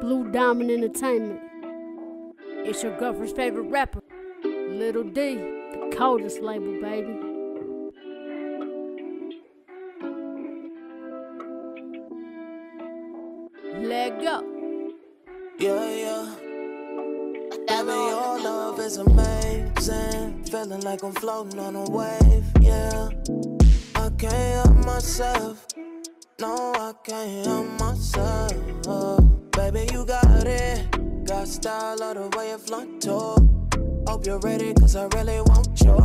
Blue Diamond Entertainment. It's your girlfriend's favorite rapper, Li'l D, the coldest label, baby. Let go. Yeah, yeah. Baby, your love is amazing. Feeling like I'm floating on a wave, yeah. I can't help myself. No, I can't help myself. Baby, you got it. Got style of the way you flaunt to. Hope you're ready, cause I really want you.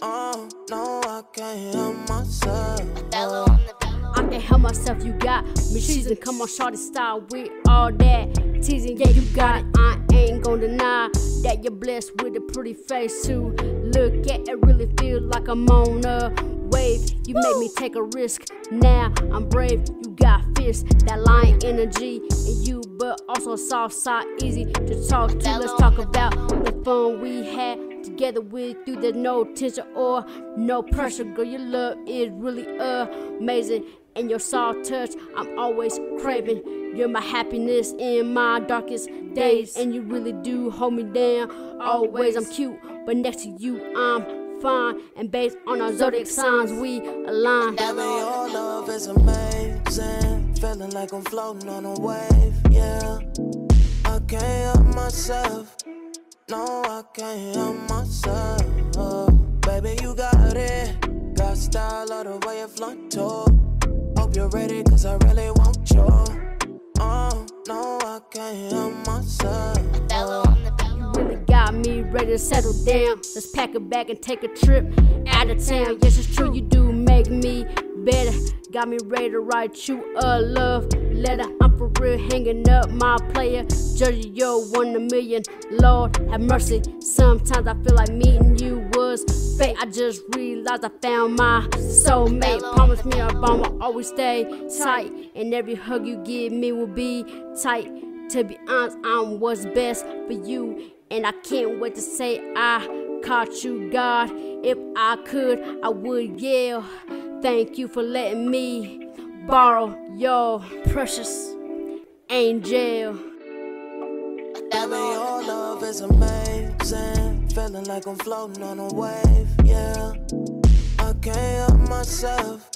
Oh, no, I can't help myself. I can't help myself, you got me cheesing. Come on, shorty style with all that teasing. Yeah, you got it. I ain't gonna deny that you're blessed with a pretty face too. look at. It really feel like I'm on a wave. You made me take a risk. Now I'm brave. You got fierce, that lion energy in you, but also soft side, easy to talk to. Let's talk about the fun we had together with you. There's no tension or no pressure, girl. Your love is really amazing, and your soft touch I'm always craving. You're my happiness in my darkest days, and you really do hold me down. Always, I'm cute, but next to you, I'm fine. And based on our zodiac signs, we align. Baby, your love is amazing. Feeling like I'm floating on a wave, yeah. I can't help myself. No, I can't help myself. Baby, you got it. Got style of the way you flaunt. Hope you're ready, cause I really want you. Got me ready to settle down. Let's pack a bag and take a trip out of town. Yes, it's true, you do make me better. Got me ready to write you a love letter. I'm for real, hanging up my player. Judge you're one in a million. Lord, have mercy. Sometimes I feel like meeting you was fate. I just realized I found my soulmate. Promise me our bond will always stay tight, and every hug you give me will be tight. To be honest, I'm what's best for you, and I can't wait to say I caught you, God. If I could, I would yell. Thank you for letting me borrow your precious angel. Baby, your love is amazing. Feeling like I'm floating on a wave, yeah. I can't help myself.